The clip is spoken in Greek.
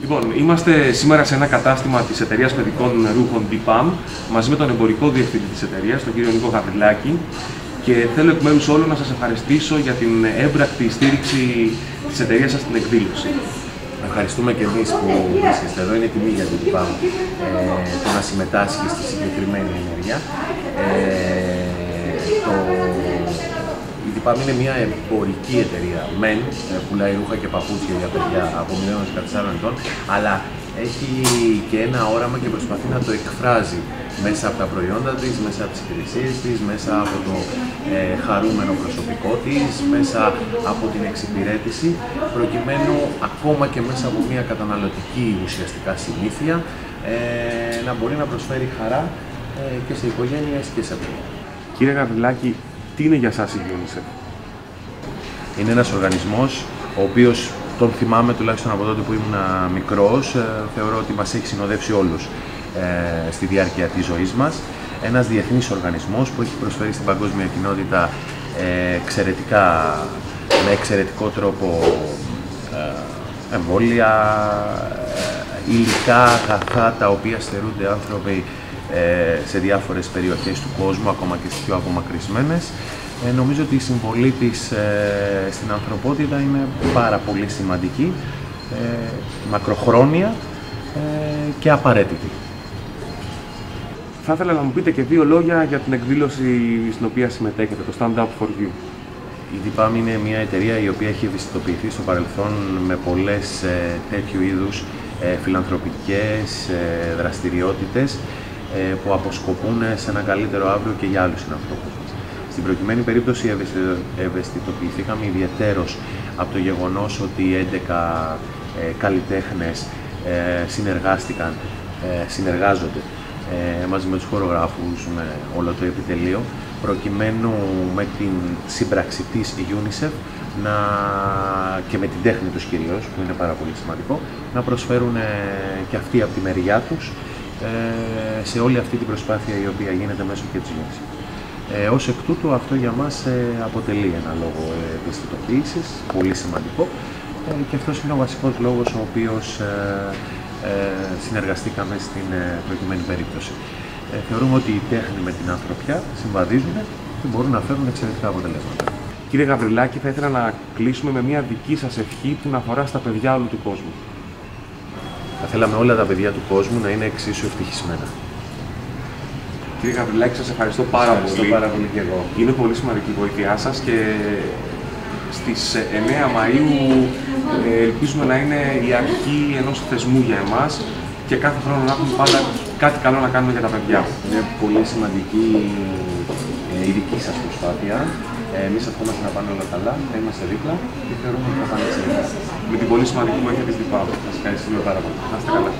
Λοιπόν, είμαστε σήμερα σε ένα κατάστημα της εταιρείας παιδικών ρούχων DPAM μαζί με τον εμπορικό διευθυντή της εταιρείας, τον κύριο Νίκο Γαβριλάκη και θέλω εκ μέρους όλων να σας ευχαριστήσω για την έμπρακτη στήριξη της εταιρείας σας στην εκδήλωση. Ευχαριστούμε και εμείς που βρίσκεστε εδώ. Είναι τιμή για την DPAM ε, το να συμμετάσχει στη συγκεκριμένη ενέργεια. Ε, το η DPAM είναι μια εμπορική εταιρεία. Μεν ε, πουλάει ρούχα και παπούτσια για παιδιά από 0 14 ετών, αλλά έχει και ένα όραμα και προσπαθεί να το εκφράζει μέσα από τα προϊόντα της, μέσα από τις υπηρεσίες της, μέσα από το ε, χαρούμενο προσωπικό της, μέσα από την εξυπηρέτηση, προκειμένου ακόμα και μέσα από μια καταναλωτική ουσιαστικά συνήθεια ε, να μπορεί να προσφέρει χαρά ε, και σε οικογένειες και σε παιδιά. Κύριε Γαβριλάκη, τι είναι για σας η UNICEF; Είναι ένας οργανισμός ο οποίος τον θυμάμαι τουλάχιστον από τότε που ήμουν μικρός, ε, θεωρώ ότι μας έχει συνοδεύσει όλους ε, στη διάρκεια της ζωής μας. Ένας διεθνής οργανισμός που έχει προσφέρει στην παγκόσμια κοινότητα ε, εξαιρετικά, με εξαιρετικό τρόπο εμβόλια, υλικά, αγαθά τα οποία στερούνται άνθρωποι ε, σε διάφορες περιοχές του κόσμου, ακόμα και στις πιο απομακρυσμένες. Ε, νομίζω ότι η συμβολή της ε, στην ανθρωπότητα είναι πάρα πολύ σημαντική, ε, μακροχρόνια και απαραίτητη. Θα ήθελα να μου πείτε και δύο λόγια για την εκδήλωση στην οποία συμμετέχετε, το Stand Up For You. Η DPAM είναι μια εταιρεία η οποία έχει ευαισθητοποιηθεί στο παρελθόν με πολλές τέτοιου είδους φιλανθρωπικές δραστηριότητες ε, που αποσκοπούν σε ένα καλύτερο αύριο και για άλλους συνανθρώπους μας. Στην προκειμένη περίπτωση ευαισθητοποιηθήκαμε ιδιαίτερως από το γεγονός ότι 11 ε, καλλιτέχνες ε, συνεργάστηκαν, ε, συνεργάζονται ε, μαζί με τους χορογράφους, με όλο το επιτελείο, προκειμένου με την σύμπραξη της UNICEF να, και με την τέχνη τους κυρίως, που είναι πάρα πολύ σημαντικό, να προσφέρουν και αυτοί από τη μεριά τους ε, σε όλη αυτή την προσπάθεια η οποία γίνεται μέσω και της UNICEF. Ε, ως εκ τούτου αυτό για μας ε, αποτελεί ένα λόγο ευαισθητοποίησης, πολύ σημαντικό ε, και αυτός είναι ο βασικός λόγος ο οποίος ε, ε, συνεργαστήκαμε στην προκειμένη περίπτωση. θεωρούμε ότι η τέχνη με την ανθρωπιά συμβαδίζουν και μπορούν να φέρουν εξαιρετικά αποτελέσματα. Κύριε Γαβριλάκη, θα ήθελα να κλείσουμε με μια δική σας ευχή που να αφορά στα παιδιά όλου του κόσμου. Θα θέλαμε όλα τα παιδιά του κόσμου να είναι εξίσου ευτυχισμένα. Κύριε Γαβριλάκη, σας ευχαριστώ πάρα ευχαριστώ πολύ. πάρα πολύ και εγώ. Είναι πολύ σημαντική η βοήθειά σας και στις 9 Μαΐου ε, ελπίζουμε να είναι η αρχή ενός θεσμού για εμάς και κάθε χρόνο να έχουμε πάντα κάτι καλό να κάνουμε για τα παιδιά. Είναι πολύ σημαντική ε, η δική σας προσπάθεια. Εμείς ευχόμαστε να πάνε όλα καλά, να είμαστε δίπλα και θεωρούμε ότι θα πάνε. Με την πολύ σημαντική βοήθεια της ΔΥΠΑ. Σας ευχαριστούμε πάρα πολύ. Να είστε καλά.